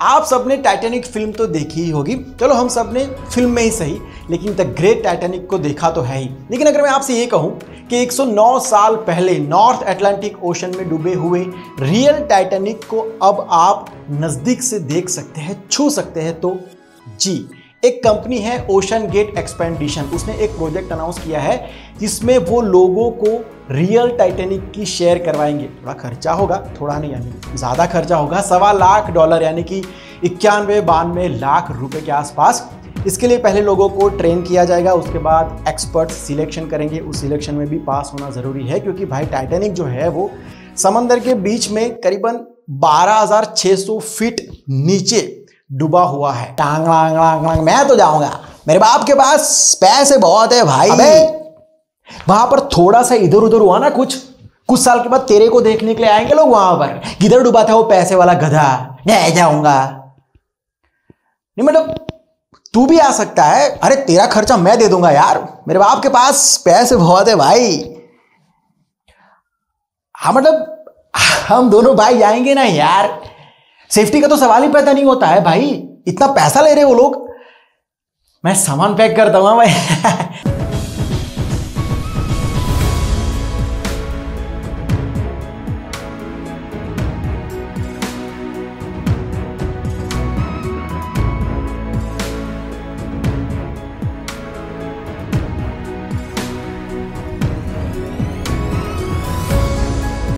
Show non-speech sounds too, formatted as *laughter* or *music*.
आप सबने Titanic film तो देखी ही होगी। चलो, हम सबने फ़िल्म में ही सही, लेकिन द ग्रेट टाइटैनिक को देखा तो है ही। लेकिन अगर मैं आपसे ये कहूँ कि 109 साल पहले नॉर्थ एटलांटिक ओशन में डूबे हुए रियल टाइटैनिक को अब आप नज़दीक से देख सकते हैं, छू सकते हैं तो जी एक कंपनी है ओशन गेट एक्सपेंडिशन उसने एक प्रोजेक्ट अनाउंस किया है जिसमें वो लोगों को रियल टाइटेनिक की शेयर करवाएँगे। थोड़ा खर्चा होगा थोड़ा नहीं यानी ज़्यादा खर्चा होगा। सवा लाख डॉलर यानी कि इक्यानवे बानवे लाख रुपए के आसपास। इसके लिए पहले लोगों को ट्रेन किया जाएगा उसके बाद एक्सपर्ट सिलेक्शन करेंगे। उस सिलेक्शन में भी पास होना ज़रूरी है क्योंकि भाई टाइटेनिक जो है वो समंदर के बीच में करीबन 12,600 फीट नीचे डूबा हुआ है। टांग लांग लांग लांग मैं तो जाऊँगा। मेरे बाप के पास पैसे बहुत है भाई। अबे! वहाँ पर थोड़ा सा इधर उधर हुआ ना कुछ। कुछ साल के बाद तेरे को देखने के लिए आएँगे लोग वहाँ पर। किधर डूबा था वो पैसे वाला गधा? मैं जाऊँगा। नहीं मतलब तू भी आ सकता है। अरे तेरा खर्चा मैं दे दूँगा यार। मेरे बाप के पास पैसे बहुत है भाई। हाँ मतलब हम दोनों भाई जाएँगे ना यार। सेफ्टी का तो सवाल ही पैदा नहीं होता है भाई। इतना पैसा ले रहे वो लोग। मैं सामान पैक करता हूँ हाँ भाई। *laughs*